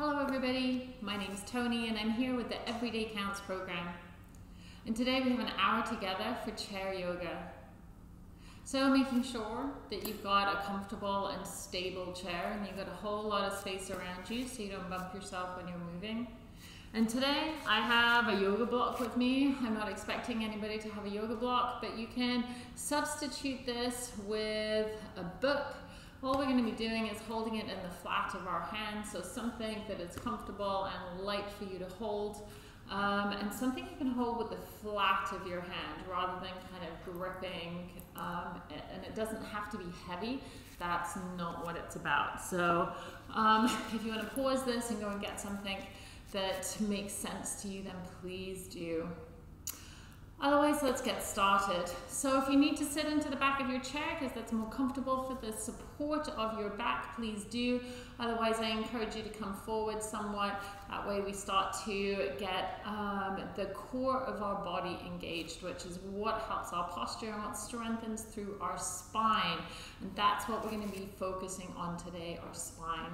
Hello everybody, my name is Tony and I'm here with the Every Day Counts program. And today we have an hour together for chair yoga. So making sure that you've got a comfortable and stable chair and you've got a whole lot of space around you so you don't bump yourself when you're moving. And today I have a yoga block with me. I'm not expecting anybody to have a yoga block, but you can substitute this with a book all we're going to be doing is holding it in the flat of our hand, so something that is comfortable and light for you to hold, um, and something you can hold with the flat of your hand rather than kind of gripping, um, and it doesn't have to be heavy. That's not what it's about. So um, if you want to pause this and go and get something that makes sense to you, then please do. Otherwise, let's get started. So if you need to sit into the back of your chair because that's more comfortable for the support of your back, please do. Otherwise, I encourage you to come forward somewhat. That way we start to get um, the core of our body engaged, which is what helps our posture and what strengthens through our spine. And that's what we're going to be focusing on today, our spine.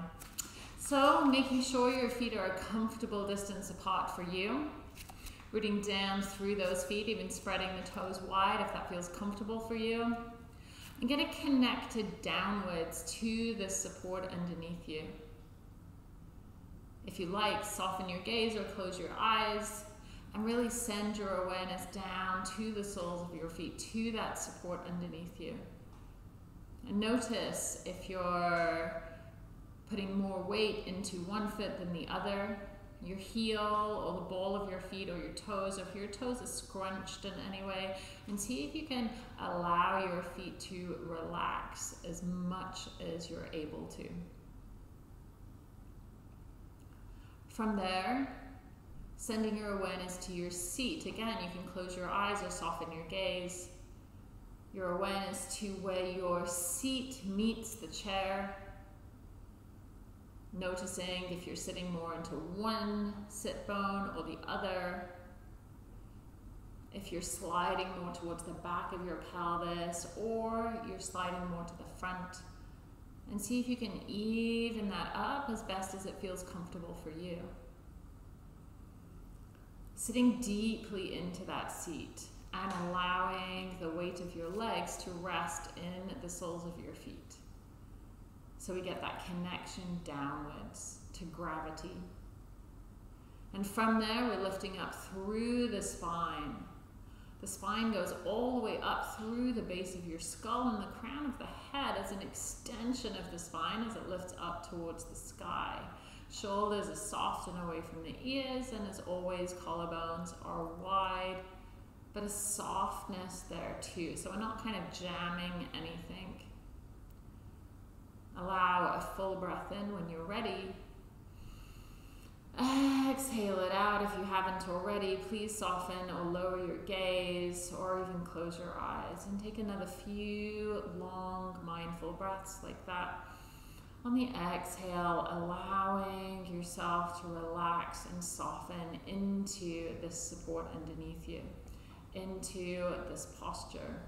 So making sure your feet are a comfortable distance apart for you rooting down through those feet, even spreading the toes wide if that feels comfortable for you. And get it connected downwards to the support underneath you. If you like, soften your gaze or close your eyes and really send your awareness down to the soles of your feet, to that support underneath you. And notice if you're putting more weight into one foot than the other, your heel or the ball of your feet or your toes, or if your toes are scrunched in any way, and see if you can allow your feet to relax as much as you're able to. From there, sending your awareness to your seat. Again, you can close your eyes or soften your gaze. Your awareness to where your seat meets the chair Noticing if you're sitting more into one sit bone or the other. If you're sliding more towards the back of your pelvis or you're sliding more to the front. And see if you can even that up as best as it feels comfortable for you. Sitting deeply into that seat and allowing the weight of your legs to rest in the soles of your feet. So we get that connection downwards to gravity. And from there, we're lifting up through the spine. The spine goes all the way up through the base of your skull, and the crown of the head as an extension of the spine as it lifts up towards the sky. Shoulders are soft and away from the ears, and as always, collarbones are wide, but a softness there too. So we're not kind of jamming anything. Allow a full breath in when you're ready. Exhale it out if you haven't already. Please soften or lower your gaze or even close your eyes and take another few long mindful breaths like that. On the exhale, allowing yourself to relax and soften into this support underneath you, into this posture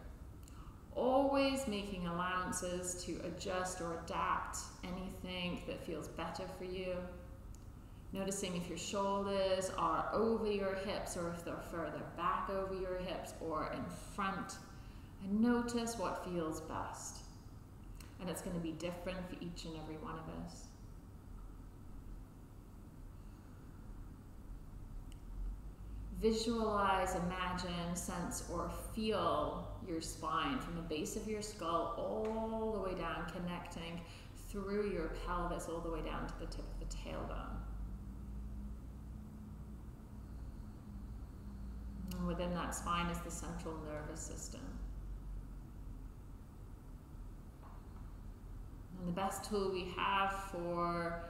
always making allowances to adjust or adapt anything that feels better for you. Noticing if your shoulders are over your hips or if they're further back over your hips or in front. And notice what feels best. And it's going to be different for each and every one of us. Visualize, imagine, sense, or feel your spine from the base of your skull all the way down, connecting through your pelvis all the way down to the tip of the tailbone. And within that spine is the central nervous system. And the best tool we have for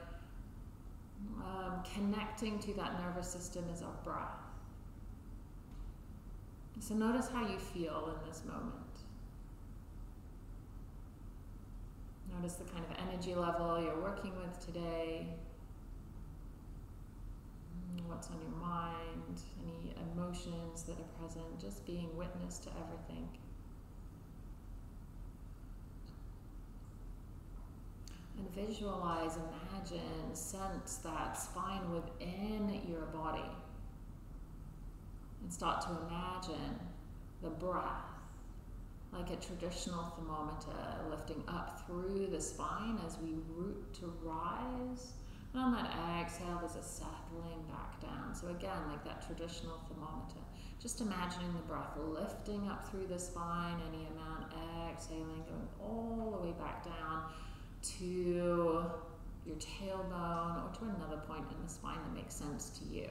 um, connecting to that nervous system is our breath. So notice how you feel in this moment. Notice the kind of energy level you're working with today. What's on your mind, any emotions that are present, just being witness to everything. And visualize, imagine, sense that spine within your body. And start to imagine the breath like a traditional thermometer lifting up through the spine as we root to rise. And on that exhale, there's a settling back down. So, again, like that traditional thermometer, just imagining the breath lifting up through the spine, any amount, exhaling, going all the way back down to your tailbone or to another point in the spine that makes sense to you.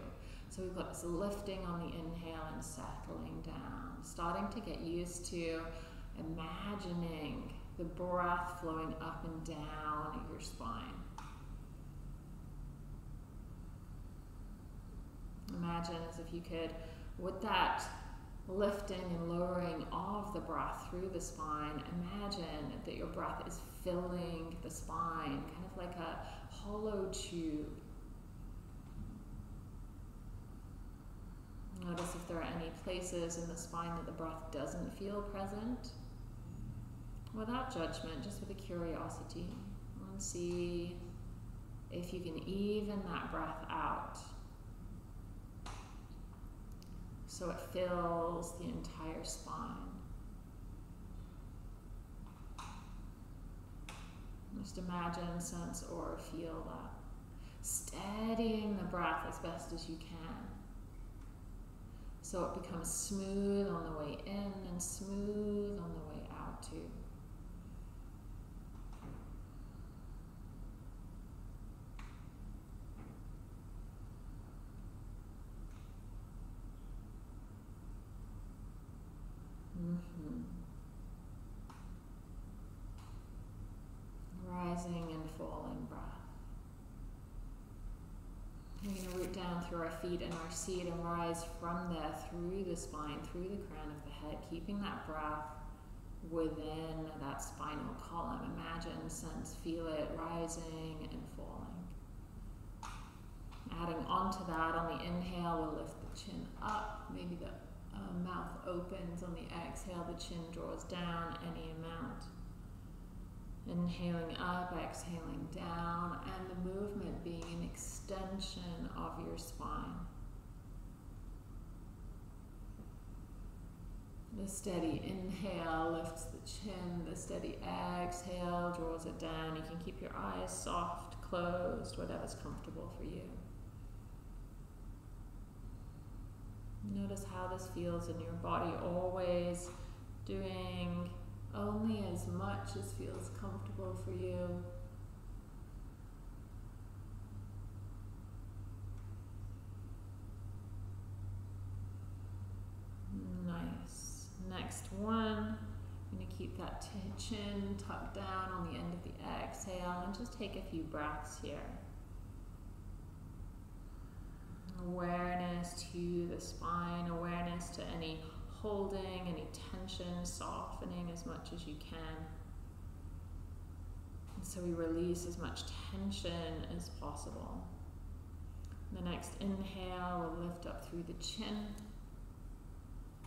So we've got this lifting on the inhale and settling down, starting to get used to imagining the breath flowing up and down your spine. Imagine as if you could, with that lifting and lowering of the breath through the spine, imagine that your breath is filling the spine, kind of like a hollow tube. Notice if there are any places in the spine that the breath doesn't feel present. Without judgment, just with a curiosity. And see if you can even that breath out. So it fills the entire spine. Just imagine, sense, or feel that. Steadying the breath as best as you can. So it becomes smooth on the way in and smooth on the way out, too. Mm-hmm. Rising and falling breath. We're going to root down through our feet and our seat and rise from there through the spine, through the crown of the head, keeping that breath within that spinal column. Imagine, sense, feel it rising and falling. Adding onto that on the inhale, we'll lift the chin up, maybe the uh, mouth opens on the exhale, the chin draws down any amount. Inhaling up, exhaling down, and the movement being an extension of your spine. The steady inhale lifts the chin, the steady exhale draws it down. You can keep your eyes soft, closed, whatever's comfortable for you. Notice how this feels in your body, always doing only as much as feels comfortable for you. Nice. Next one. I'm going to keep that chin tucked down on the end of the exhale and just take a few breaths here awareness to the spine, awareness to any holding, any tension, softening as much as you can. And so we release as much tension as possible. The next inhale, we'll lift up through the chin.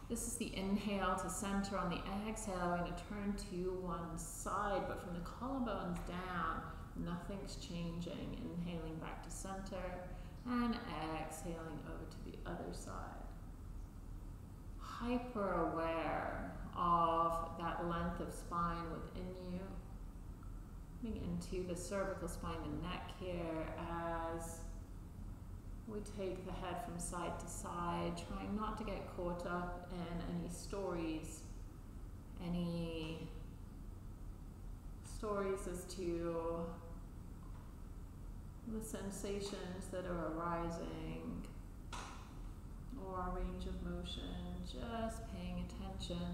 This is the inhale to center. On the exhale, we're going to turn to one side, but from the collarbones down, nothing's changing. Inhaling back to center and exhaling over to the other side. Hyper aware of that length of spine within you. Coming into the cervical spine and neck here as we take the head from side to side, trying not to get caught up in any stories, any stories as to the sensations that are arising or range of motion, just paying attention,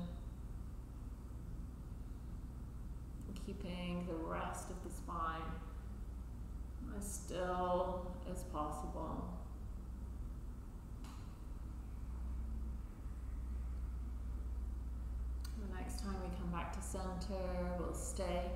keeping the rest of the spine as still as possible. The next time we come back to center, we'll stay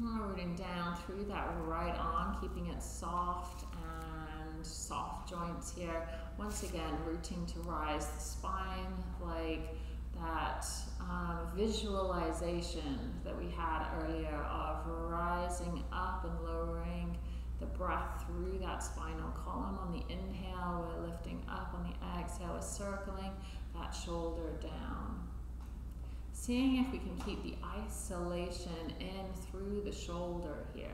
Rooting down through that right arm, keeping it soft and soft joints here. Once again, rooting to rise the spine like that um, visualization that we had earlier of rising up and lowering the breath through that spinal column. On the inhale, we're lifting up. On the exhale, we're circling that shoulder down. Seeing if we can keep the isolation in through the shoulder here.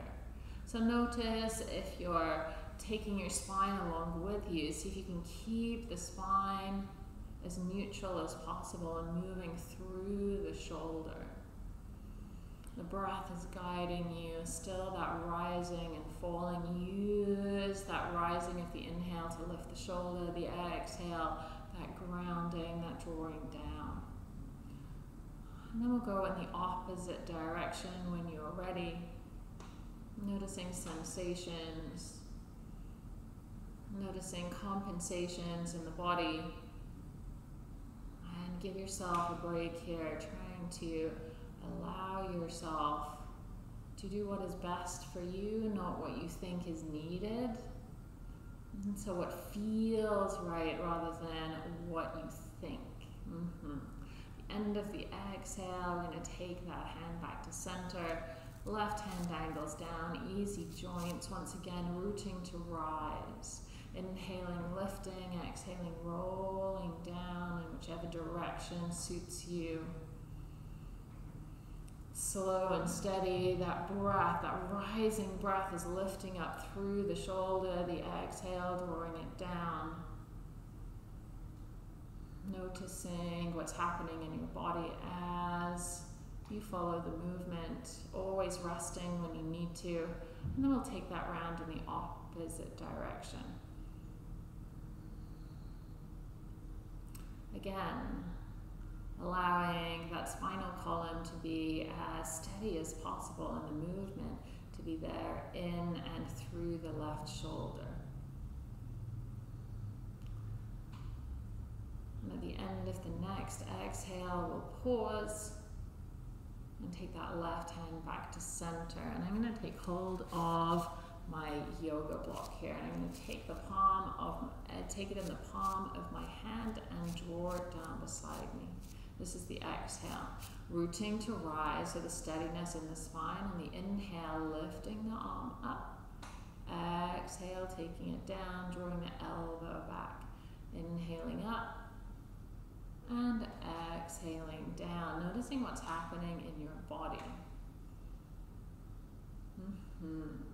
So notice if you're taking your spine along with you, see if you can keep the spine as neutral as possible and moving through the shoulder. The breath is guiding you, still that rising and falling. Use that rising of the inhale to lift the shoulder, the exhale, that grounding, that drawing down. And then we'll go in the opposite direction when you're ready. Noticing sensations, noticing compensations in the body. And give yourself a break here, trying to allow yourself to do what is best for you, not what you think is needed. And so, what feels right rather than what you think. Mm-hmm. The end of the exhale, we're going to take that hand back to center. Left hand angles down, easy joints. Once again, rooting to rise. Inhaling, lifting, exhaling, rolling down in whichever direction suits you slow and steady. That breath, that rising breath is lifting up through the shoulder, the exhale, drawing it down. Noticing what's happening in your body as you follow the movement, always resting when you need to. And then we'll take that round in the opposite direction. Again, allowing that spinal column to be as steady as possible and the movement to be there in and through the left shoulder. And at the end of the next exhale, we'll pause and take that left hand back to center. And I'm going to take hold of my yoga block here. And I'm going to take the palm of, uh, take it in the palm of my hand and draw it down beside me. This is the exhale. Rooting to rise, so the steadiness in the spine. On the inhale, lifting the arm up. Exhale, taking it down, drawing the elbow back. Inhaling up and exhaling down. Noticing what's happening in your body. Mm-hmm.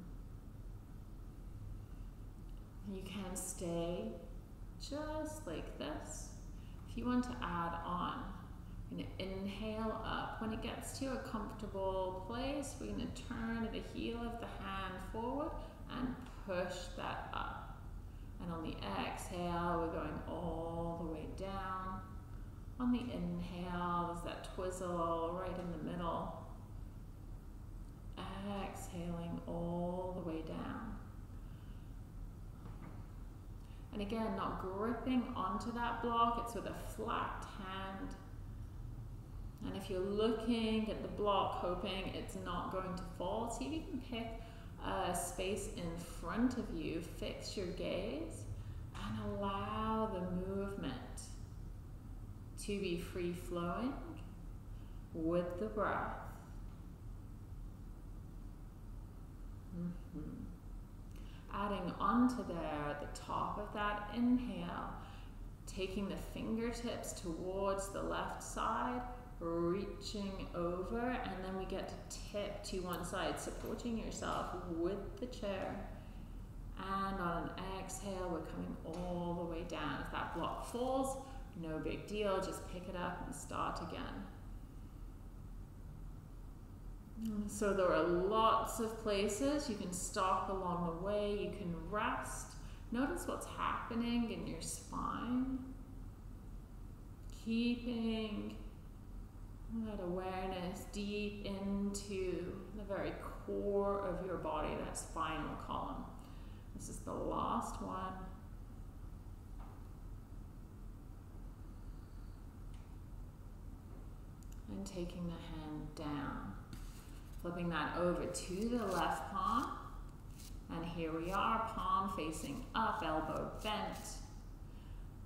You can stay just like this. If you want to add on, going to inhale up. When it gets to a comfortable place, we're going to turn the heel of the hand forward and push that up. And on the exhale, we're going all the way down. On the inhale, there's that twizzle right in the middle. Exhaling all the way down. And again, not gripping onto that block, it's with a flat hand and if you're looking at the block, hoping it's not going to fall, see if you can pick a space in front of you, fix your gaze, and allow the movement to be free flowing with the breath. Mm-hmm. Adding onto there at the top of that inhale, taking the fingertips towards the left side reaching over, and then we get to tip to one side, supporting yourself with the chair. And on an exhale, we're coming all the way down. If that block falls, no big deal, just pick it up and start again. So there are lots of places you can stop along the way, you can rest. Notice what's happening in your spine. Keeping that awareness deep into the very core of your body, that spinal column. This is the last one. And taking the hand down, flipping that over to the left palm. And here we are, palm facing up, elbow bent.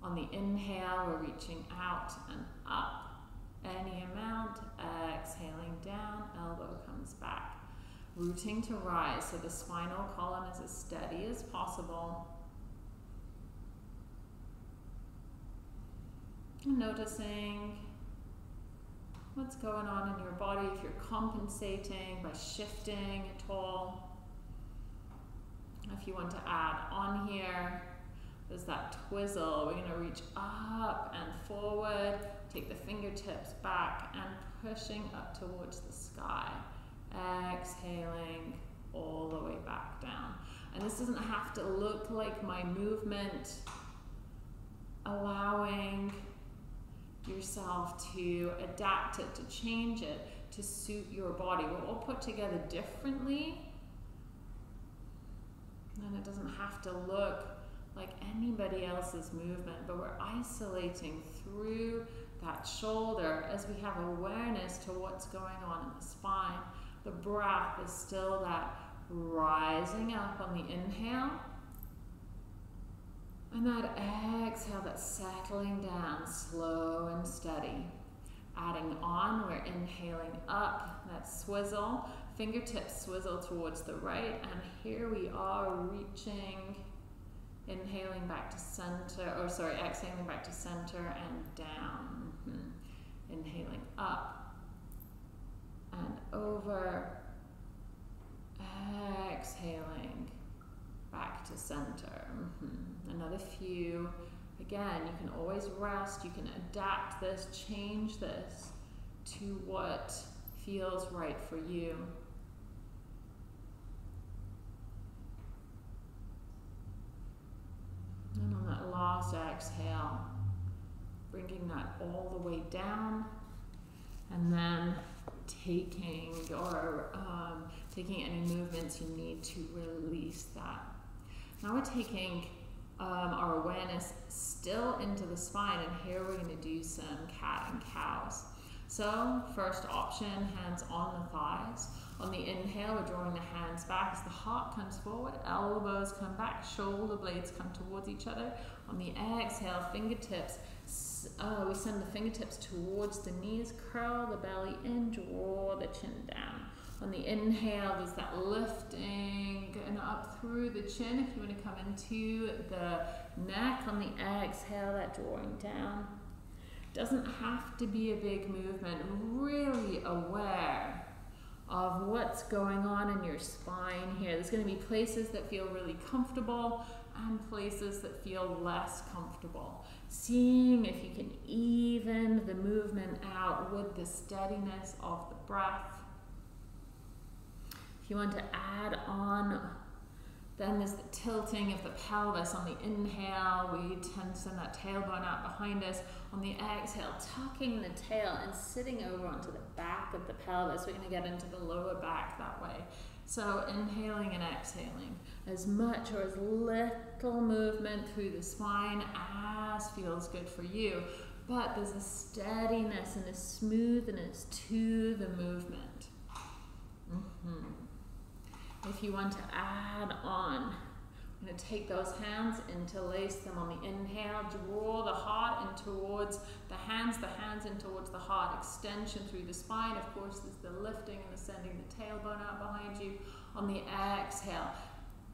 On the inhale, we're reaching out and up any amount. Exhaling down, elbow comes back. Rooting to rise, so the spinal column is as steady as possible. noticing what's going on in your body, if you're compensating by shifting at all. If you want to add on here, there's that twizzle. We're going to reach up and forward, take the fingertips back and pushing up towards the sky. Exhaling all the way back down. And this doesn't have to look like my movement, allowing yourself to adapt it, to change it, to suit your body. We're all put together differently. And it doesn't have to look like anybody else's movement, but we're isolating through that shoulder as we have awareness to what's going on in the spine. The breath is still that rising up on the inhale and that exhale, that settling down, slow and steady. Adding on, we're inhaling up, that swizzle. Fingertips swizzle towards the right, and here we are reaching, inhaling back to center, or sorry, exhaling back to center and down. Mm -hmm. Inhaling up and over, exhaling back to center. Mm -hmm. Another few. Again, you can always rest, you can adapt this, change this to what feels right for you. And on that last exhale, bringing that all the way down, and then taking or um, taking any movements you need to release that. Now we're taking um, our awareness still into the spine, and here we're going to do some cat and cows. So, first option, hands on the thighs. On the inhale, we're drawing the hands back as the heart comes forward, elbows come back, shoulder blades come towards each other. On the exhale, fingertips, uh, we send the fingertips towards the knees, curl the belly in, draw the chin down. On the inhale, there's that lifting and up through the chin if you want to come into the neck. On the exhale, that drawing down. Doesn't have to be a big movement. Really aware of what's going on in your spine here. There's going to be places that feel really comfortable and places that feel less comfortable. Seeing if you can even the movement out with the steadiness of the breath. If you want to add on, then there's the tilting of the pelvis. On the inhale, we tend to send that tailbone out behind us. On the exhale, tucking the tail and sitting over onto the back of the pelvis. We're going to get into the lower back that way. So inhaling and exhaling as much or as little movement through the spine as feels good for you. But there's a steadiness and a smoothness to the movement. Mm -hmm. If you want to add on, I'm going to take those hands, interlace them on the inhale, draw the heart in towards the hands, the hands in towards the heart, extension through the spine. Of course, there's the lifting and the sending the tailbone out behind you. On the exhale,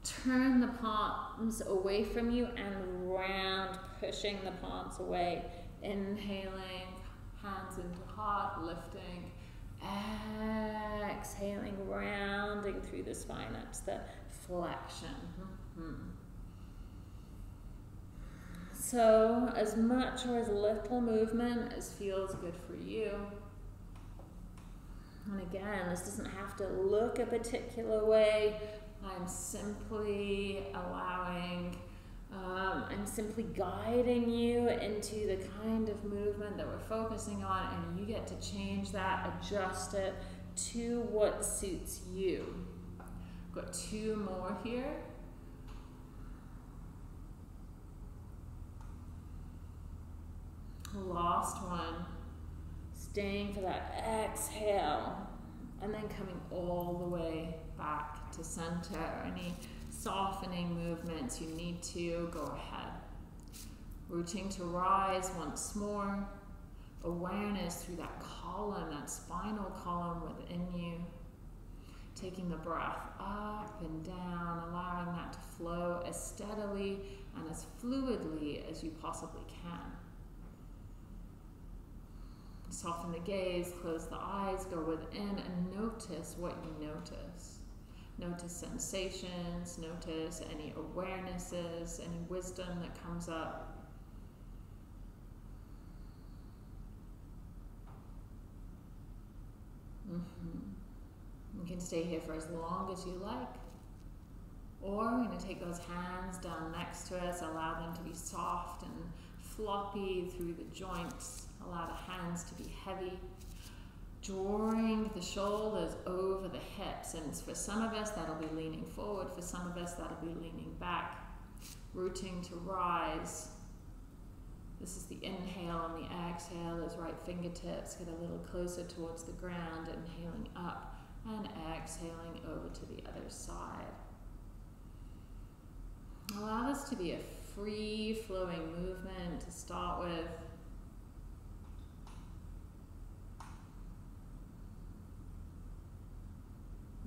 turn the palms away from you and round, pushing the palms away. Inhaling, hands into heart, lifting Exhaling, rounding through the spine. That's the flexion. Mm -hmm. So, as much or as little movement as feels good for you. And again, this doesn't have to look a particular way. I'm simply allowing um, I'm simply guiding you into the kind of movement that we're focusing on, and you get to change that, adjust it to what suits you. Got two more here. Last one. Staying for that exhale, and then coming all the way back to center. Any softening movements you need to, go ahead. Rooting to rise once more. awareness through that column, that spinal column within you. Taking the breath up and down, allowing that to flow as steadily and as fluidly as you possibly can. Soften the gaze, close the eyes, go within, and notice what you notice. Notice sensations, notice any awarenesses, any wisdom that comes up. Mm-hmm. You can stay here for as long as you like. Or we're going to take those hands down next to us, allow them to be soft and floppy through the joints, allow the hands to be heavy drawing the shoulders over the hips. And for some of us, that'll be leaning forward. For some of us, that'll be leaning back. Rooting to rise. This is the inhale and the exhale. Those right fingertips get a little closer towards the ground, inhaling up and exhaling over to the other side. Allow this to be a free flowing movement to start with.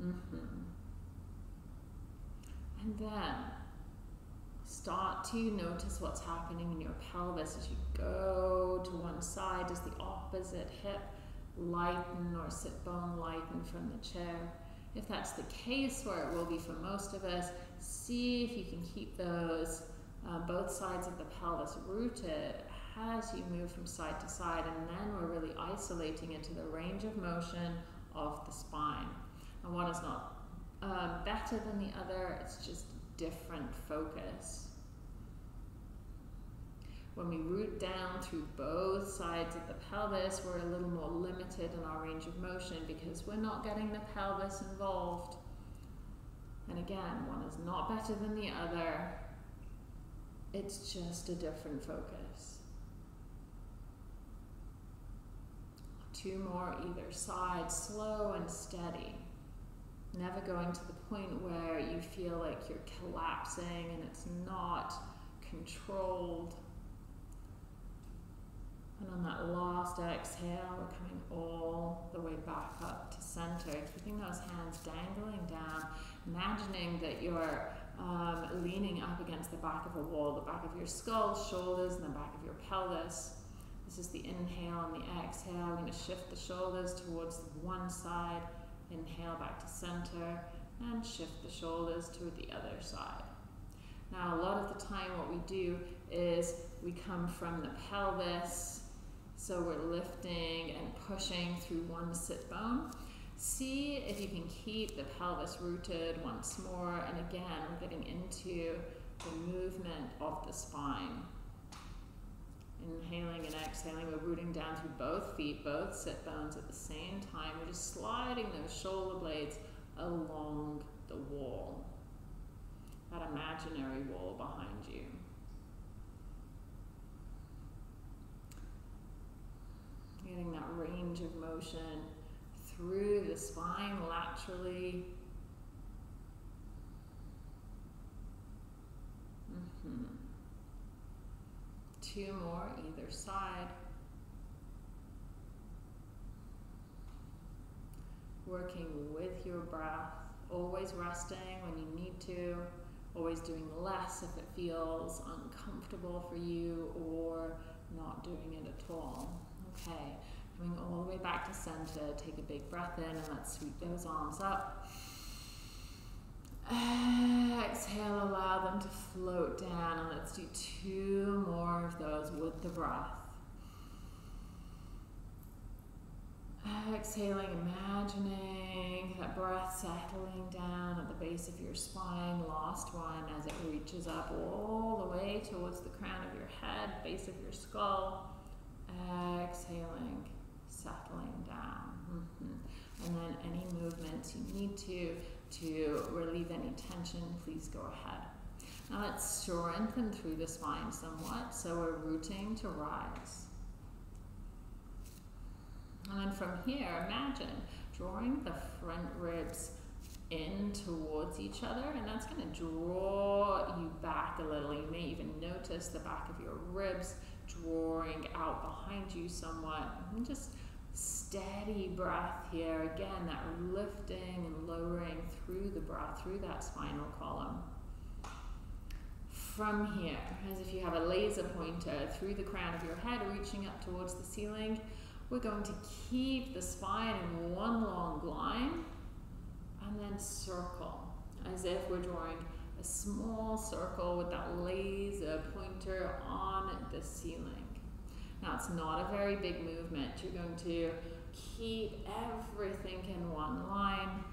Mm-hmm. And then start to notice what's happening in your pelvis as you go to one side. Does the opposite hip lighten or sit bone lighten from the chair? If that's the case, where it will be for most of us, see if you can keep those uh, both sides of the pelvis rooted as you move from side to side, and then we're really isolating into the range of motion of the spine and one is not uh, better than the other, it's just different focus. When we root down through both sides of the pelvis, we're a little more limited in our range of motion because we're not getting the pelvis involved. And again, one is not better than the other. It's just a different focus. Two more either side, slow and steady never going to the point where you feel like you're collapsing and it's not controlled. And on that last exhale, we're coming all the way back up to center, keeping those hands dangling down, imagining that you're um, leaning up against the back of a wall, the back of your skull, shoulders, and the back of your pelvis. This is the inhale and the exhale. We're going to shift the shoulders towards one side Inhale back to center and shift the shoulders to the other side. Now, a lot of the time, what we do is we come from the pelvis, so we're lifting and pushing through one sit bone. See if you can keep the pelvis rooted once more, and again, we're getting into the movement of the spine. Inhaling and exhaling, we're rooting down through both feet, both sit bones at the same time. We're just sliding those shoulder blades along the wall, that imaginary wall behind you. Getting that range of motion through the spine laterally. Mm-hmm two more either side. Working with your breath, always resting when you need to, always doing less if it feels uncomfortable for you or not doing it at all. Okay, coming all the way back to center, take a big breath in and let's sweep those arms up. Exhale, allow them to float down, and let's do two more of those with the breath. Exhaling, imagining that breath settling down at the base of your spine. Last one as it reaches up all the way towards the crown of your head, base of your skull. Exhaling, settling down. Mm-hmm. And then any movements you need to to relieve any tension, please go ahead. Now let's strengthen through the spine somewhat. So we're rooting to rise. And then from here, imagine drawing the front ribs in towards each other, and that's going to draw you back a little. You may even notice the back of your ribs drawing out behind you somewhat. And just steady breath here. Again, that lifting and lowering through the breath, through that spinal column. From here, as if you have a laser pointer through the crown of your head, reaching up towards the ceiling, we're going to keep the spine in one long line and then circle as if we're drawing a small circle with that laser pointer on the ceiling. Now it's not a very big movement. You're going to keep everything in one line.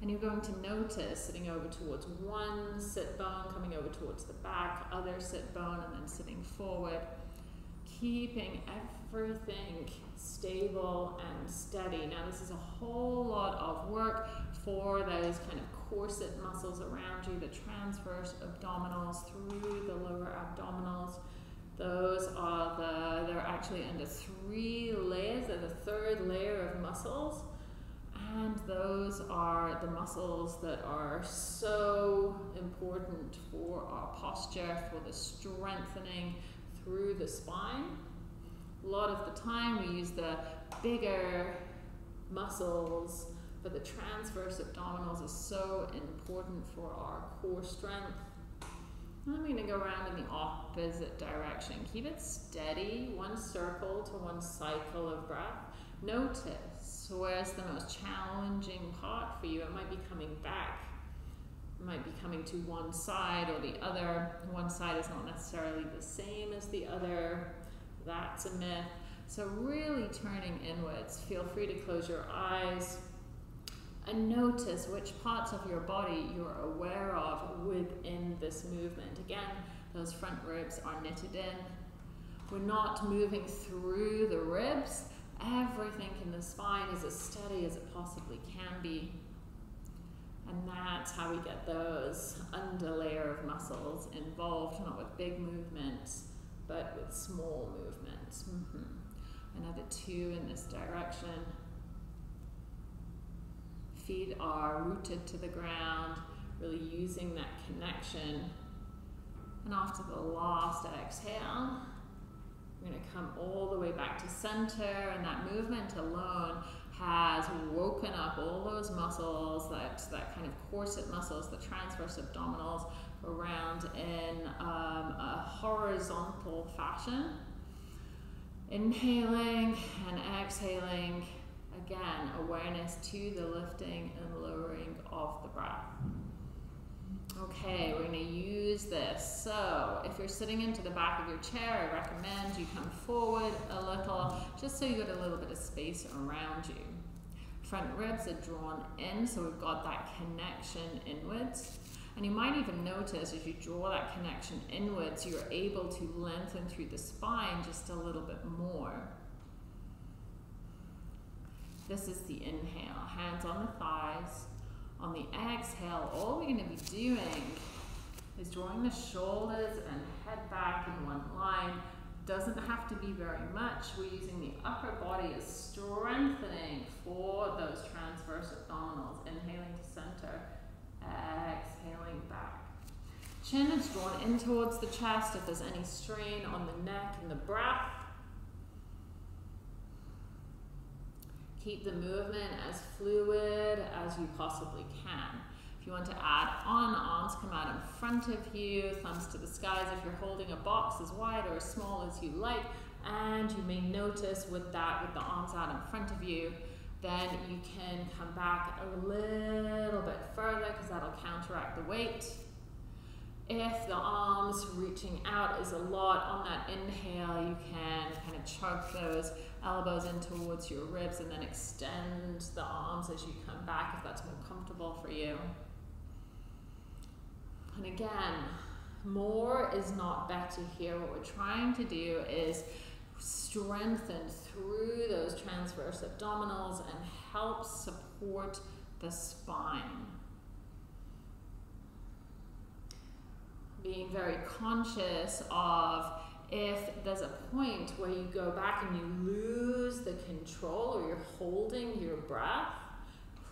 And you're going to notice sitting over towards one sit bone, coming over towards the back, other sit bone, and then sitting forward. Keeping everything stable and steady. Now this is a whole lot of work for those kind of corset muscles around you, the transverse abdominals through the lower abdominals. Those are the, they're actually under three layers, they're the third layer of muscles. And those are the muscles that are so important for our posture, for the strengthening through the spine. A lot of the time we use the bigger muscles but the transverse abdominals is so important for our core strength. I'm going to go around in the opposite direction. Keep it steady, one circle to one cycle of breath. Notice where's the most challenging part for you. It might be coming back. It might be coming to one side or the other. One side is not necessarily the same as the other. That's a myth. So really turning inwards. Feel free to close your eyes and notice which parts of your body you're aware of within this movement. Again, those front ribs are knitted in. We're not moving through the ribs. Everything in the spine is as steady as it possibly can be. And that's how we get those underlayer of muscles involved, not with big movements, but with small movements. Mm -hmm. Another two in this direction feet are rooted to the ground, really using that connection. And after the last exhale, we're going to come all the way back to center, and that movement alone has woken up all those muscles, that, that kind of corset muscles, the transverse abdominals around in um, a horizontal fashion. Inhaling and exhaling Again, awareness to the lifting and lowering of the breath. Okay, we're going to use this. So, if you're sitting into the back of your chair, I recommend you come forward a little, just so you get a little bit of space around you. Front ribs are drawn in, so we've got that connection inwards. And you might even notice as you draw that connection inwards, you're able to lengthen through the spine just a little bit more. This is the inhale, hands on the thighs. On the exhale, all we're going to be doing is drawing the shoulders and head back in one line. Doesn't have to be very much. We're using the upper body as strengthening for those transverse abdominals. Inhaling to center, exhaling back. Chin is drawn in towards the chest if there's any strain on the neck and the breath. Keep the movement as fluid as you possibly can. If you want to add on, arms come out in front of you, thumbs to the skies if you're holding a box as wide or as small as you like. And you may notice with that, with the arms out in front of you, then you can come back a little bit further because that'll counteract the weight. If the arms reaching out is a lot on that inhale, you can kind of chug those elbows in towards your ribs and then extend the arms as you come back if that's more comfortable for you. And again, more is not better here. What we're trying to do is strengthen through those transverse abdominals and help support the spine. being very conscious of if there's a point where you go back and you lose the control or you're holding your breath,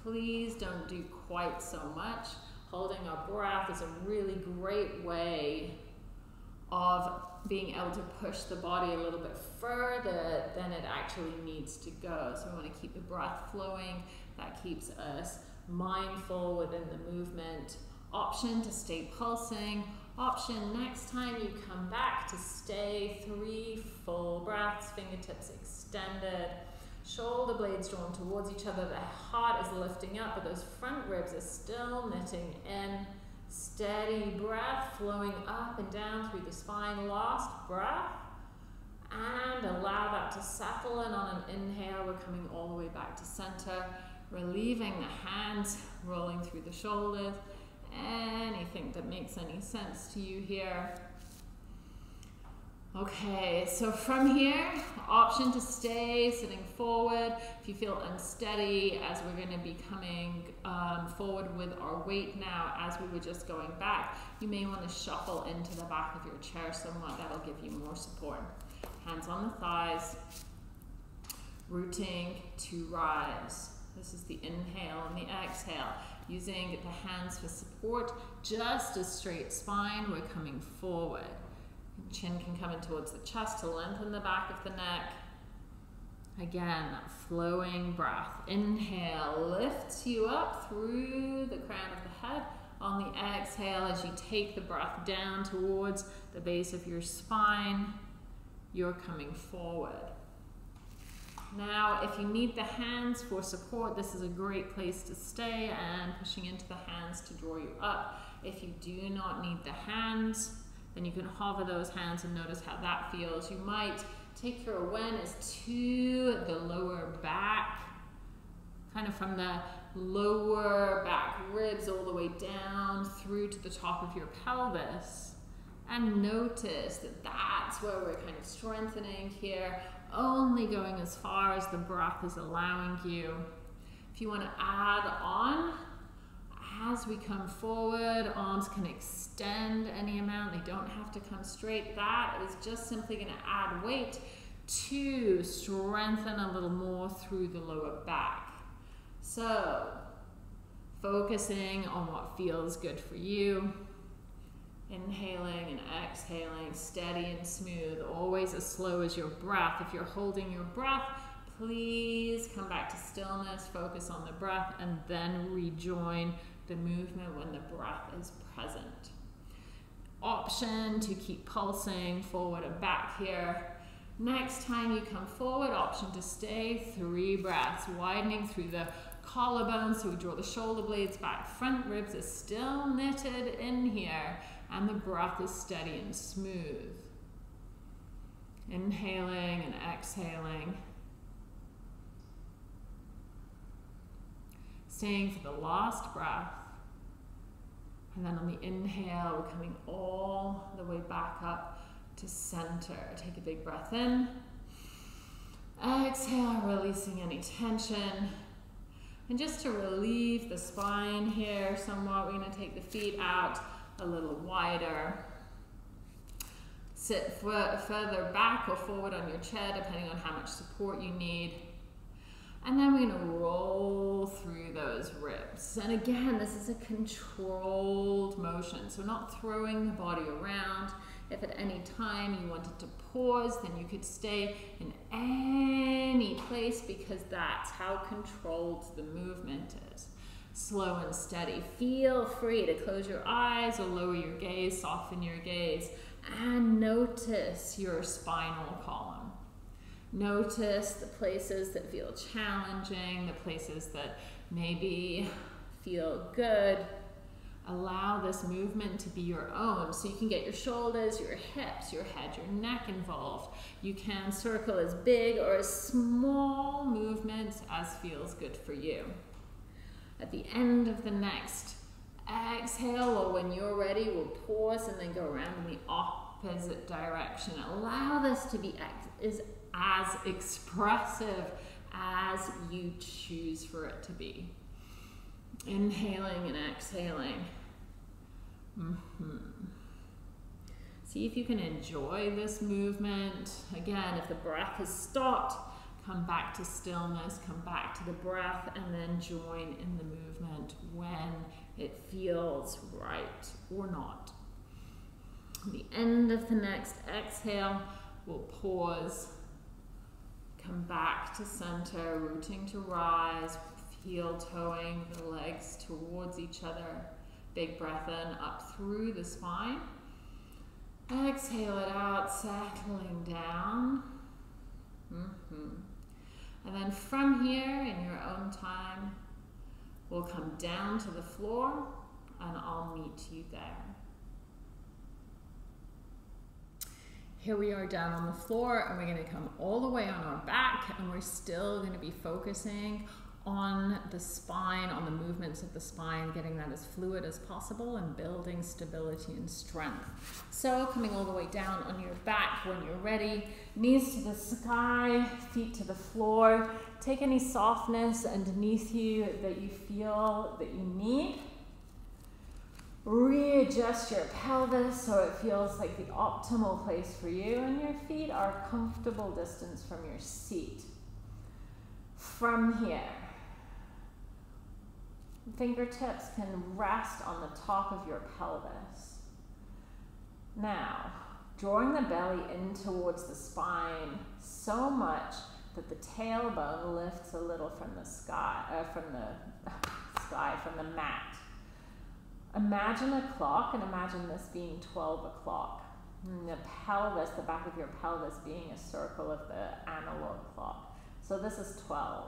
please don't do quite so much. Holding our breath is a really great way of being able to push the body a little bit further than it actually needs to go. So we want to keep the breath flowing. That keeps us mindful within the movement. Option to stay pulsing. Option next time you come back to stay three full breaths, fingertips extended, shoulder blades drawn towards each other. The heart is lifting up, but those front ribs are still knitting in. Steady breath flowing up and down through the spine. Last breath. And allow that to settle in on an inhale. We're coming all the way back to center. Relieving the hands, rolling through the shoulders. Anything that makes any sense to you here. Okay, so from here, option to stay sitting forward. If you feel unsteady, as we're going to be coming um, forward with our weight now, as we were just going back, you may want to shuffle into the back of your chair somewhat. That'll give you more support. Hands on the thighs, rooting to rise. This is the inhale and the exhale. Using the hands for support, just a straight spine, we're coming forward. Chin can come in towards the chest to lengthen the back of the neck. Again, that flowing breath. Inhale lifts you up through the crown of the head. On the exhale, as you take the breath down towards the base of your spine, you're coming forward. Now, if you need the hands for support, this is a great place to stay and pushing into the hands to draw you up. If you do not need the hands, then you can hover those hands and notice how that feels. You might take your awareness to the lower back, kind of from the lower back ribs all the way down through to the top of your pelvis. And notice that that's where we're kind of strengthening here, only going as far as the breath is allowing you. If you want to add on, as we come forward, arms can extend any amount. They don't have to come straight. That is just simply going to add weight to strengthen a little more through the lower back. So, focusing on what feels good for you. Inhaling and exhaling, steady and smooth, always as slow as your breath. If you're holding your breath, please come back to stillness, focus on the breath, and then rejoin the movement when the breath is present. Option to keep pulsing forward and back here. Next time you come forward, option to stay, three breaths, widening through the collarbone so we draw the shoulder blades back. Front ribs are still knitted in here and the breath is steady and smooth. Inhaling and exhaling. Staying for the last breath. And then on the inhale, we're coming all the way back up to center. Take a big breath in. Exhale, releasing any tension. And just to relieve the spine here somewhat, we're going to take the feet out a little wider. Sit further back or forward on your chair, depending on how much support you need. And then we're going to roll through those ribs. And again, this is a controlled motion. So not throwing the body around. If at any time you wanted to pause, then you could stay in any place because that's how controlled the movement is. Slow and steady. Feel free to close your eyes or lower your gaze, soften your gaze, and notice your spinal column. Notice the places that feel challenging, the places that maybe feel good. Allow this movement to be your own. So you can get your shoulders, your hips, your head, your neck involved. You can circle as big or as small movements as feels good for you. At the end of the next exhale, or when you're ready, we'll pause and then go around in the opposite direction. Allow this to be as as expressive as you choose for it to be. Inhaling and exhaling. Mm-hmm. See if you can enjoy this movement. Again, if the breath has stopped, come back to stillness, come back to the breath, and then join in the movement when it feels right or not. the end of the next exhale, we'll pause, come back to center, rooting to rise, heel toeing the legs towards each other. Big breath in up through the spine. Exhale it out, settling down. Mm -hmm. And then from here, in your own time, we'll come down to the floor and I'll meet you there. Here we are down on the floor and we're going to come all the way on our back and we're still going to be focusing on the spine, on the movements of the spine, getting that as fluid as possible and building stability and strength. So coming all the way down on your back when you're ready, knees to the sky, feet to the floor. Take any softness underneath you that you feel that you need. Readjust your pelvis so it feels like the optimal place for you and your feet are comfortable distance from your seat. From here, Fingertips can rest on the top of your pelvis. Now, drawing the belly in towards the spine so much that the tailbone lifts a little from the sky, uh, from the sky, from the mat. Imagine a clock and imagine this being 12 o'clock. The pelvis, the back of your pelvis being a circle of the analog clock. So this is 12.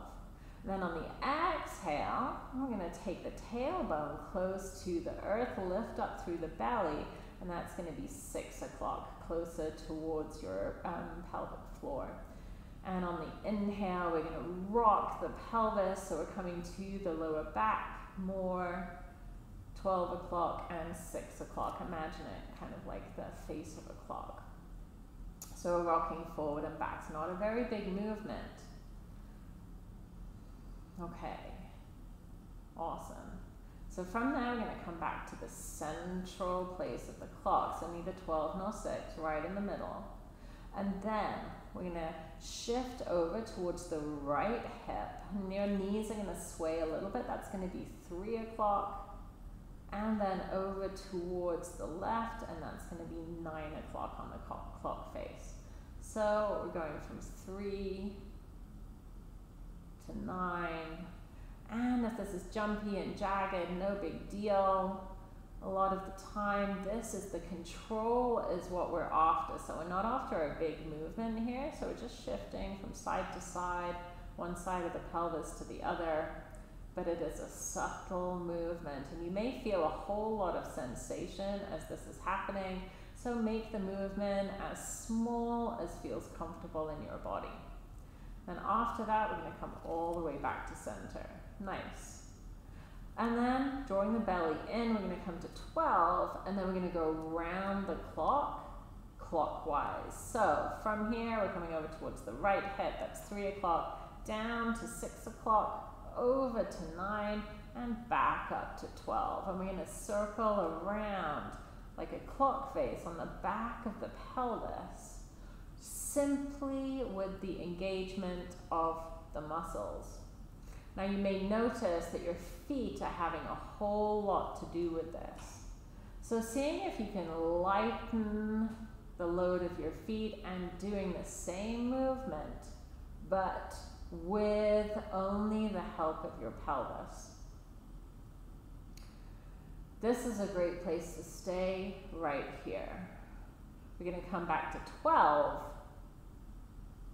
Then on the exhale, we're going to take the tailbone close to the earth, lift up through the belly, and that's going to be six o'clock, closer towards your um, pelvic floor. And on the inhale, we're going to rock the pelvis, so we're coming to the lower back more. 12 o'clock and 6 o'clock. Imagine it kind of like the face of a clock. So we're rocking forward and back. It's not a very big movement. Okay, awesome. So from there, we're going to come back to the central place of the clock. So neither 12 nor 6, right in the middle. And then we're going to shift over towards the right hip. And your knees are going to sway a little bit. That's going to be 3 o'clock. And then over towards the left, and that's going to be 9 o'clock on the clock face. So we're going from 3 to nine. And if this is jumpy and jagged, no big deal. A lot of the time, this is the control is what we're after. So we're not after a big movement here. So we're just shifting from side to side, one side of the pelvis to the other. But it is a subtle movement. And you may feel a whole lot of sensation as this is happening. So make the movement as small as feels comfortable in your body. And after that, we're going to come all the way back to center. Nice. And then drawing the belly in, we're going to come to 12, and then we're going to go round the clock clockwise. So from here, we're coming over towards the right hip, that's 3 o'clock, down to 6 o'clock, over to 9, and back up to 12. And we're going to circle around like a clock face on the back of the pelvis simply with the engagement of the muscles. Now you may notice that your feet are having a whole lot to do with this. So seeing if you can lighten the load of your feet and doing the same movement, but with only the help of your pelvis. This is a great place to stay right here. We're going to come back to 12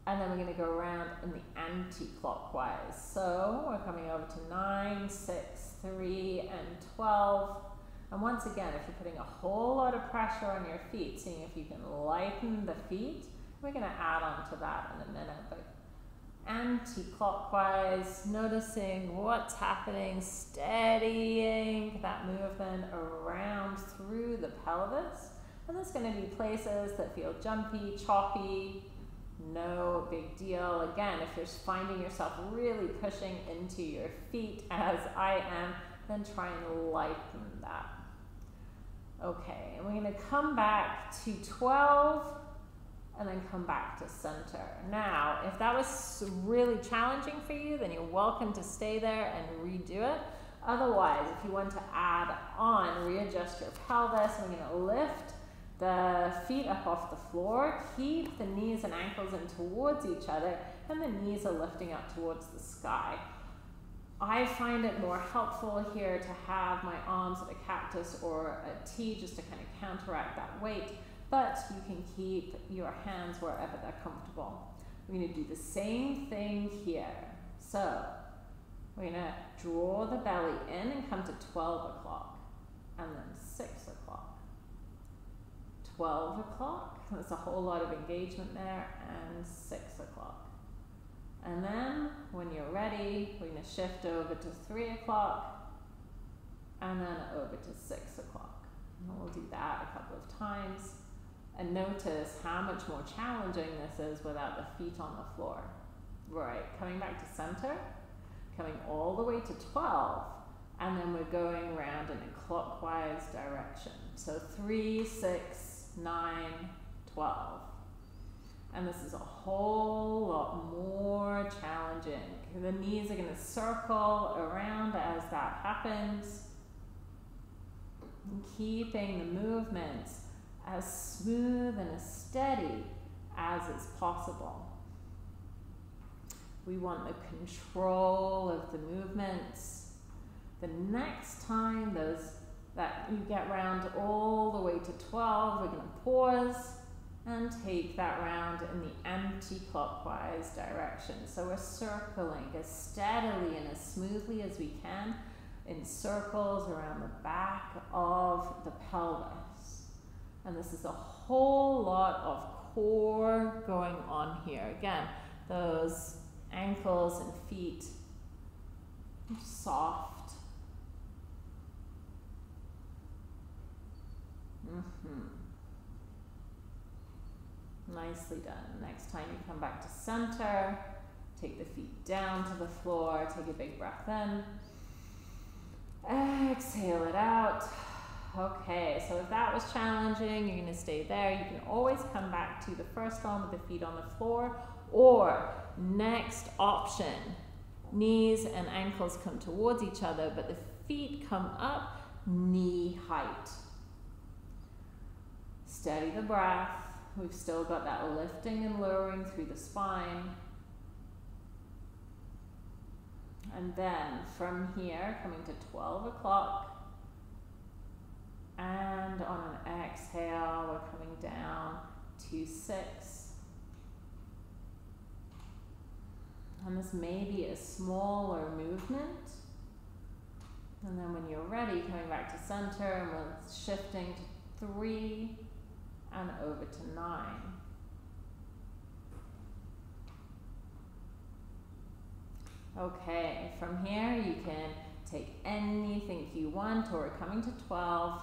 and then we're going to go around in the anti-clockwise. So we're coming over to 9, 6, 3, and 12. And once again, if you're putting a whole lot of pressure on your feet, seeing if you can lighten the feet, we're going to add on to that in a minute. But anti-clockwise, noticing what's happening, steadying that movement around through the pelvis. And there's going to be places that feel jumpy, choppy, no big deal. Again, if you're finding yourself really pushing into your feet as I am, then try and lighten that. Okay, and we're going to come back to 12 and then come back to center. Now, if that was really challenging for you, then you're welcome to stay there and redo it. Otherwise, if you want to add on, readjust your pelvis. We're going to lift the feet up off the floor. Keep the knees and ankles in towards each other, and the knees are lifting up towards the sky. I find it more helpful here to have my arms at a cactus or a T just to kind of counteract that weight, but you can keep your hands wherever they're comfortable. We're going to do the same thing here. So we're going to draw the belly in and come to 12 o'clock, and then 6 o'clock. 12 o'clock, there's a whole lot of engagement there, and 6 o'clock. And then when you're ready, we're going to shift over to 3 o'clock and then over to 6 o'clock. And we'll do that a couple of times. And notice how much more challenging this is without the feet on the floor. Right, coming back to center, coming all the way to 12, and then we're going around in a clockwise direction. So 3, 6, 9, 12. And this is a whole lot more challenging. The knees are going to circle around as that happens. And keeping the movements as smooth and as steady as is possible. We want the control of the movements. The next time those that you get round all the way to 12, we're going to pause and take that round in the anti-clockwise direction. So we're circling as steadily and as smoothly as we can in circles around the back of the pelvis. And this is a whole lot of core going on here. Again, those ankles and feet soft. Mm-hmm. Nicely done. Next time you come back to center, take the feet down to the floor, take a big breath in. Exhale it out. Okay, so if that was challenging, you're to stay there. You can always come back to the first one with the feet on the floor, or next option, knees and ankles come towards each other, but the feet come up knee height. Steady the breath. We've still got that lifting and lowering through the spine. And then from here, coming to 12 o'clock, and on an exhale, we're coming down to 6. And this may be a smaller movement. And then when you're ready, coming back to center, and we're shifting to 3 and over to 9. Okay, from here you can take anything you want or coming to 12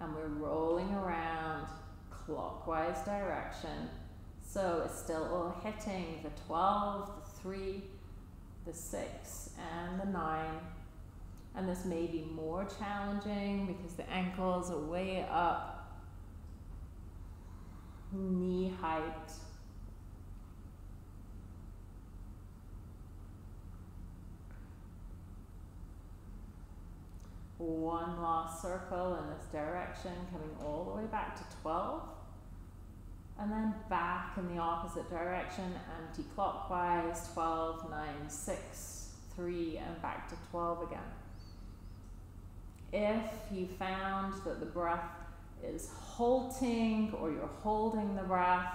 and we're rolling around clockwise direction. So it's still all hitting the 12, the 3, the 6 and the 9. And this may be more challenging because the ankles are way up knee height. One last circle in this direction, coming all the way back to 12. And then back in the opposite direction, anti-clockwise, 12, 9, 6, 3, and back to 12 again. If you found that the breath is halting or you're holding the breath,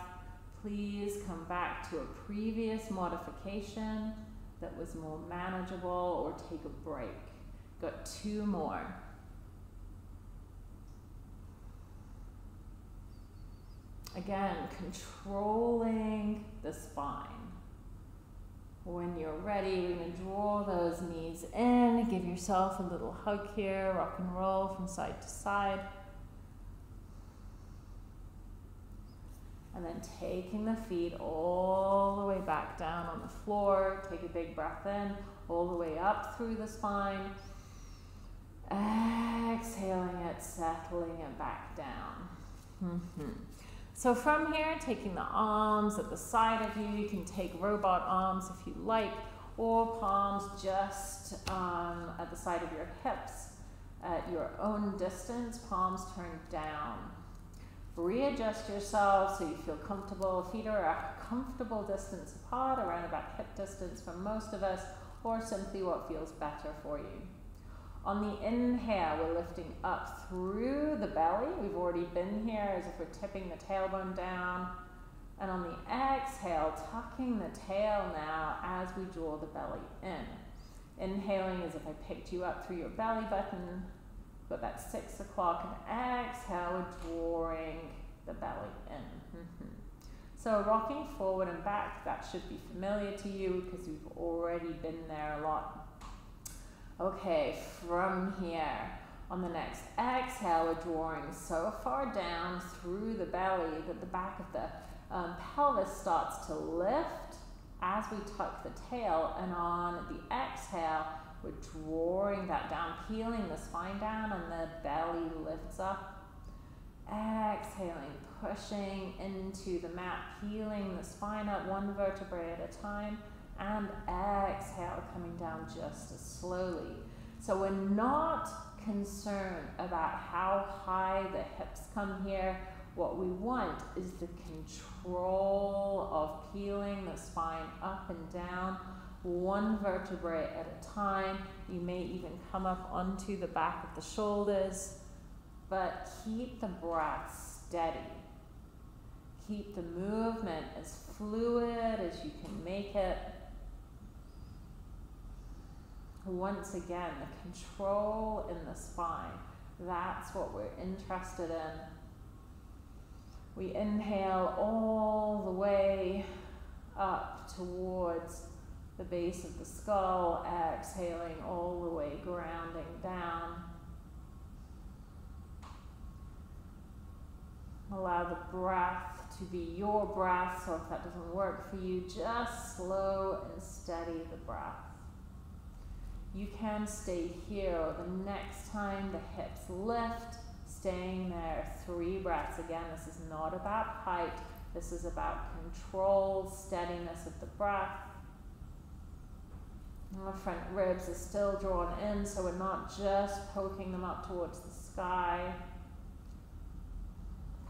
please come back to a previous modification that was more manageable or take a break. Got two more. Again, controlling the spine. When you're ready, we're going to draw those knees in, give yourself a little hug here, rock and roll from side to side. And then taking the feet all the way back down on the floor. Take a big breath in, all the way up through the spine. Exhaling it, settling it back down. Mm-hmm. So from here, taking the arms at the side of you, you can take robot arms if you like, or palms just um, at the side of your hips at your own distance, palms turned down Readjust yourself so you feel comfortable. Feet are a comfortable distance apart, around about hip distance for most of us, or simply what feels better for you. On the inhale, we're lifting up through the belly. We've already been here as if we're tipping the tailbone down. And on the exhale, tucking the tail now as we draw the belly in. Inhaling as if I picked you up through your belly button. Got that six o'clock and exhale, drawing the belly in. Mm-hmm. So rocking forward and back, that should be familiar to you because we've already been there a lot. Okay, from here, on the next exhale, we're drawing so far down through the belly that the back of the um, pelvis starts to lift as we tuck the tail, and on the exhale, we're drawing that down, peeling the spine down, and the belly lifts up. Exhaling, pushing into the mat, peeling the spine up one vertebrae at a time, and exhale, coming down just as slowly. So we're not concerned about how high the hips come here what we want is the control of peeling the spine up and down, one vertebrae at a time. You may even come up onto the back of the shoulders, but keep the breath steady. Keep the movement as fluid as you can make it. Once again, the control in the spine. That's what we're interested in. We inhale all the way up towards the base of the skull, exhaling all the way, grounding down. Allow the breath to be your breath, so if that doesn't work for you, just slow and steady the breath. You can stay here the next time the hips lift staying there three breaths. Again, this is not about height, this is about control, steadiness of the breath. Our front ribs are still drawn in, so we're not just poking them up towards the sky.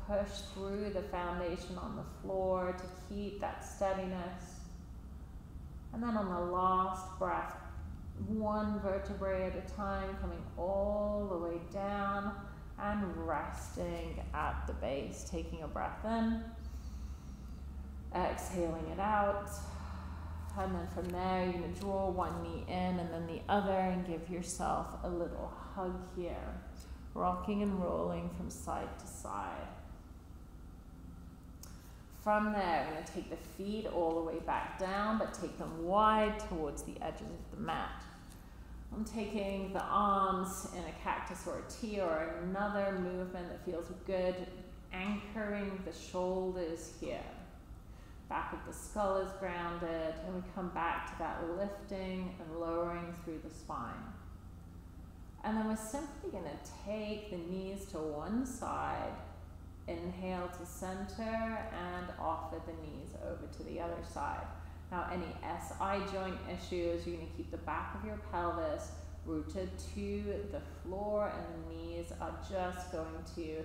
Push through the foundation on the floor to keep that steadiness. And then on the last breath, one vertebrae at a time, coming all the way down and resting at the base, taking a breath in, exhaling it out. And then from there, you're going to draw one knee in and then the other, and give yourself a little hug here, rocking and rolling from side to side. From there, we're going to take the feet all the way back down, but take them wide towards the edges of the mat. I'm taking the arms in a cactus or a T or another movement that feels good, anchoring the shoulders here. Back of the skull is grounded, and we come back to that lifting and lowering through the spine. And then we're simply going to take the knees to one side, inhale to center, and offer the knees over to the other side. Now, any SI joint issues, you're going to keep the back of your pelvis rooted to the floor, and the knees are just going to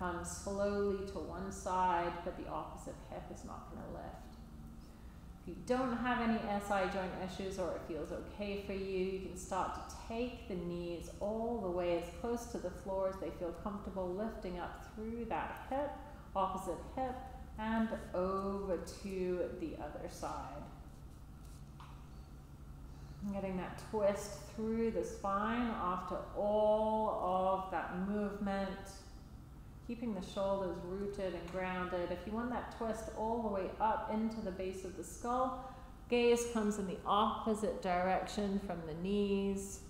come slowly to one side, but the opposite hip is not going to lift. If you don't have any SI joint issues or it feels okay for you, you can start to take the knees all the way as close to the floor as they feel comfortable, lifting up through that hip, opposite hip, and over to the other side. Getting that twist through the spine after all of that movement. Keeping the shoulders rooted and grounded. If you want that twist all the way up into the base of the skull, gaze comes in the opposite direction from the knees.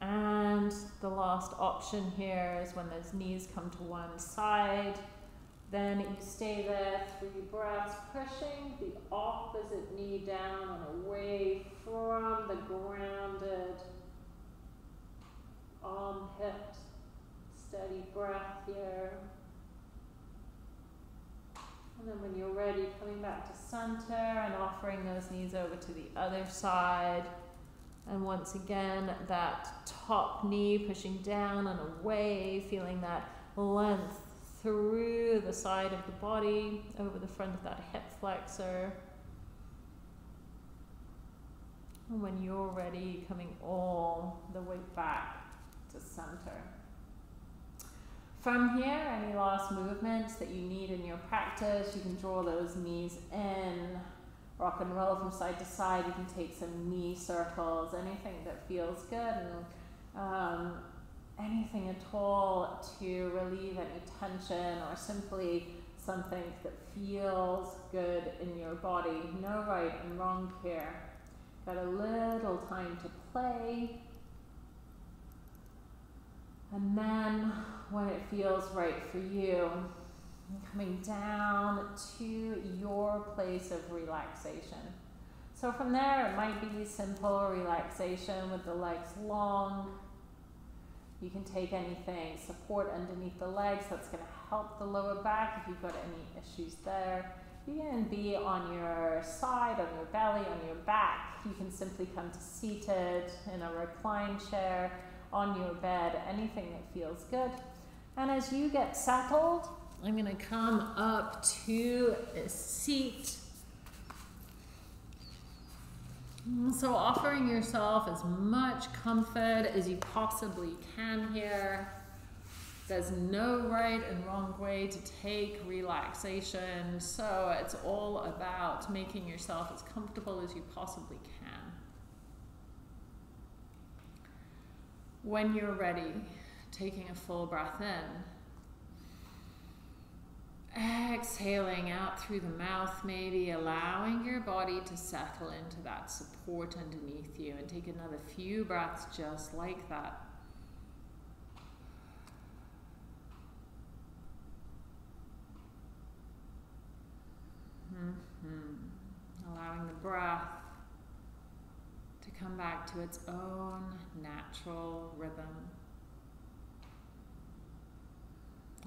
And the last option here is when those knees come to one side. Then you stay there, three breaths, pushing the opposite knee down and away from the grounded arm, hip, Steady breath here. And then when you're ready, coming back to center and offering those knees over to the other side And once again, that top knee pushing down and away, feeling that length through the side of the body, over the front of that hip flexor. And when you're ready, coming all the way back to center. From here, any last movements that you need in your practice, you can draw those knees in, rock and roll from side to side. You can take some knee circles, anything that feels good, and um, anything at all to relieve any tension or simply something that feels good in your body. No right and wrong here. Got a little time to play. And then when it feels right for you, coming down to your place of relaxation. So from there, it might be simple relaxation with the legs long. You can take anything, support underneath the legs, that's going to help the lower back if you've got any issues there. You can be on your side, on your belly, on your back. You can simply come to seated in a recline chair, on your bed, anything that feels good. And as you get settled, I'm going to come up to a seat. So, offering yourself as much comfort as you possibly can here. There's no right and wrong way to take relaxation, so it's all about making yourself as comfortable as you possibly can. When you're ready, taking a full breath in. Exhaling out through the mouth, maybe allowing your body to settle into that support underneath you. And take another few breaths just like that. Mm-hmm. Allowing the breath to come back to its own natural rhythm.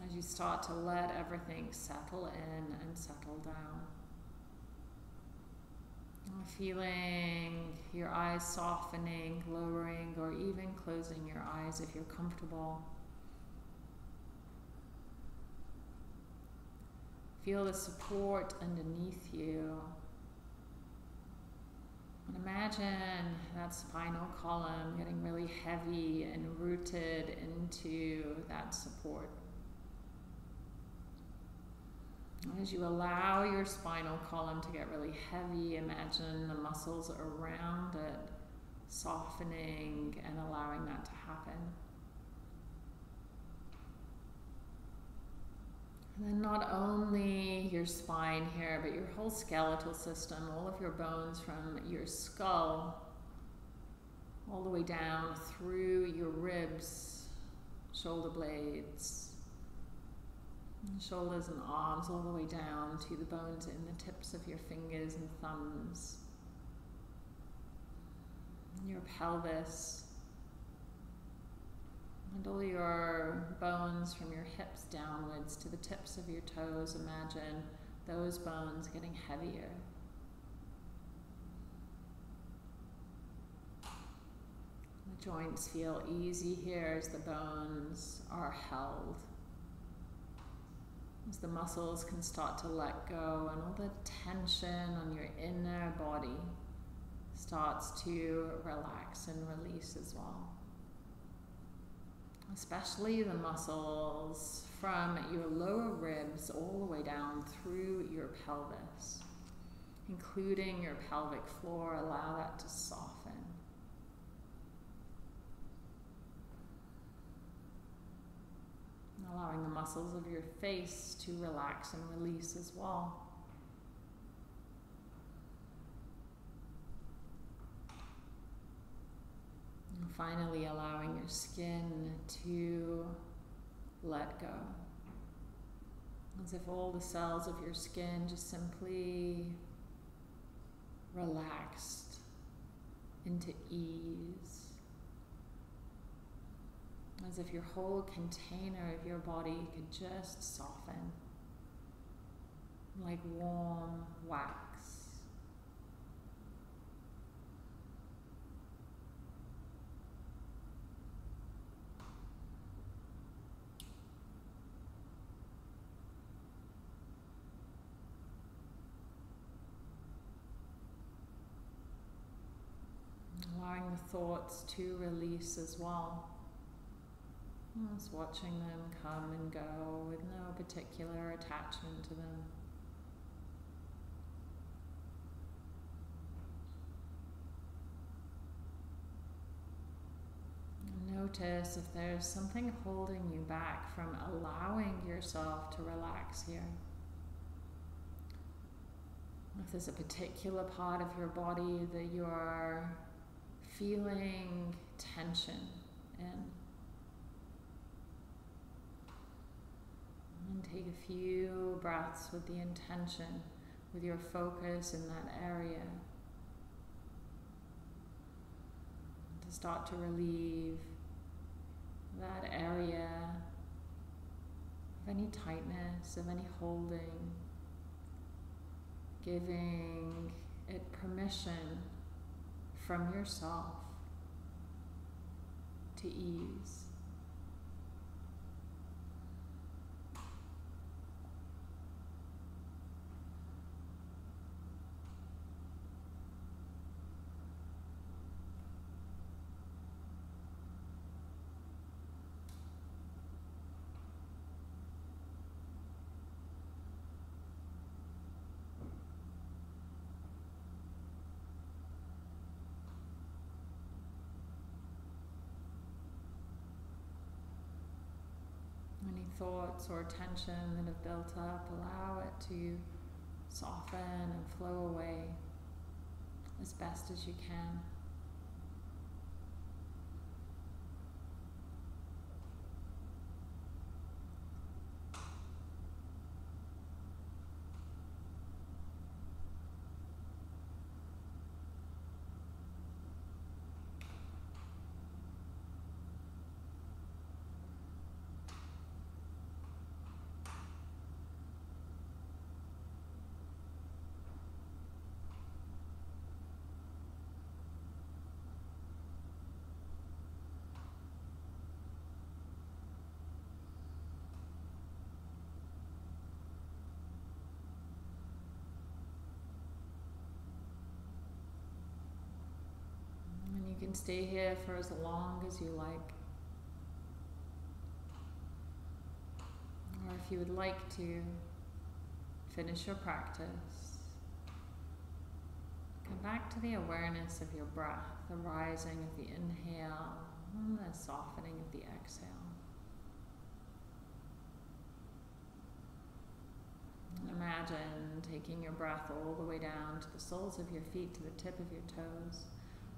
As you start to let everything settle in and settle down. Feeling your eyes softening, lowering, or even closing your eyes if you're comfortable. Feel the support underneath you. And imagine that spinal column getting really heavy and rooted into that support. As you allow your spinal column to get really heavy, imagine the muscles around it softening and allowing that to happen. And then not only your spine here, but your whole skeletal system, all of your bones from your skull all the way down through your ribs, shoulder blades, shoulders and arms all the way down to the bones in the tips of your fingers and thumbs, your pelvis, and all your bones from your hips downwards to the tips of your toes. Imagine those bones getting heavier. The joints feel easy here as the bones are held as the muscles can start to let go and all the tension on your inner body starts to relax and release as well. Especially the muscles from your lower ribs all the way down through your pelvis, including your pelvic floor. Allow that to soften. Allowing the muscles of your face to relax and release as well. And finally, allowing your skin to let go. As if all the cells of your skin just simply relaxed into ease as if your whole container of your body could just soften like warm wax. Allowing the thoughts to release as well. Just watching them come and go with no particular attachment to them. Notice if there's something holding you back from allowing yourself to relax here. If there's a particular part of your body that you are feeling tension in. And take a few breaths with the intention, with your focus in that area. To start to relieve that area of any tightness, of any holding, giving it permission from yourself to ease. Thoughts or tension that have built up, allow it to soften and flow away as best as you can. Can stay here for as long as you like. Or if you would like to finish your practice, come back to the awareness of your breath, the rising of the inhale and the softening of the exhale. Imagine taking your breath all the way down to the soles of your feet, to the tip of your toes.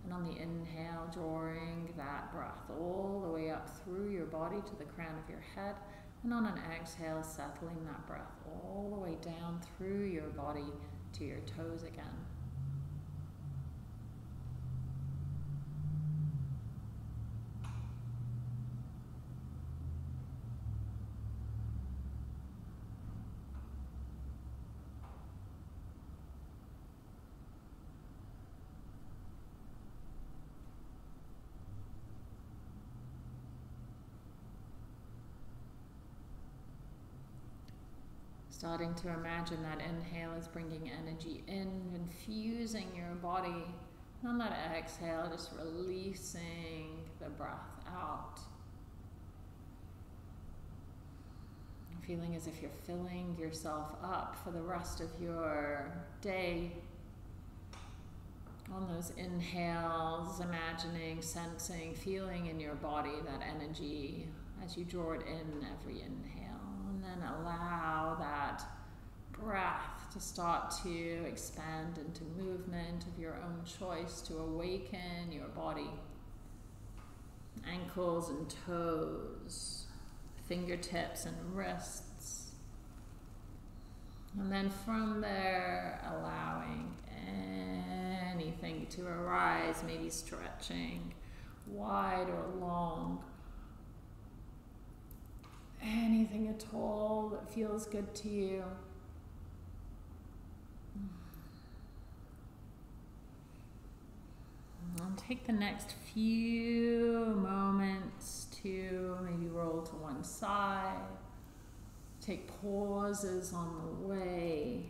And on the inhale, drawing that breath all the way up through your body to the crown of your head. And on an exhale, settling that breath all the way down through your body to your toes again. Starting to imagine that inhale is bringing energy in, infusing your body. And on that exhale, just releasing the breath out. Feeling as if you're filling yourself up for the rest of your day. On those inhales, imagining, sensing, feeling in your body that energy as you draw it in every inhale then allow that breath to start to expand into movement of your own choice to awaken your body. Ankles and toes, fingertips and wrists. And then from there, allowing anything to arise, maybe stretching wide or long at all that feels good to you. Take the next few moments to maybe roll to one side. Take pauses on the way.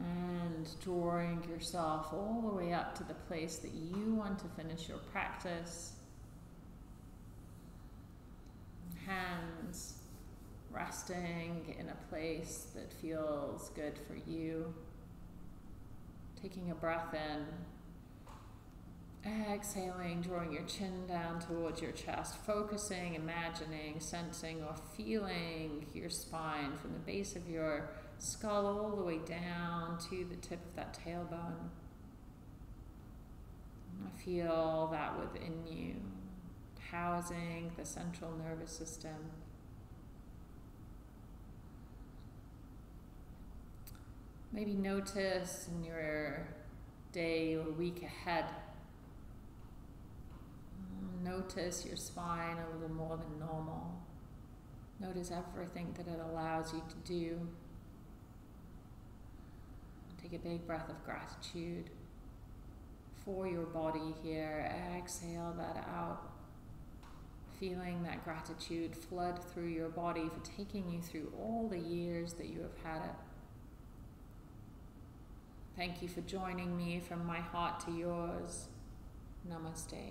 And drawing yourself all the way up to the place that you want to finish your practice. Hands resting in a place that feels good for you. Taking a breath in Exhaling, drawing your chin down towards your chest, focusing, imagining, sensing, or feeling your spine from the base of your skull all the way down to the tip of that tailbone. Feel that within you, housing the central nervous system. Maybe notice in your day or week ahead Notice your spine a little more than normal. Notice everything that it allows you to do. Take a big breath of gratitude for your body here. Exhale that out. Feeling that gratitude flood through your body for taking you through all the years that you have had it. Thank you for joining me from my heart to yours. Namaste.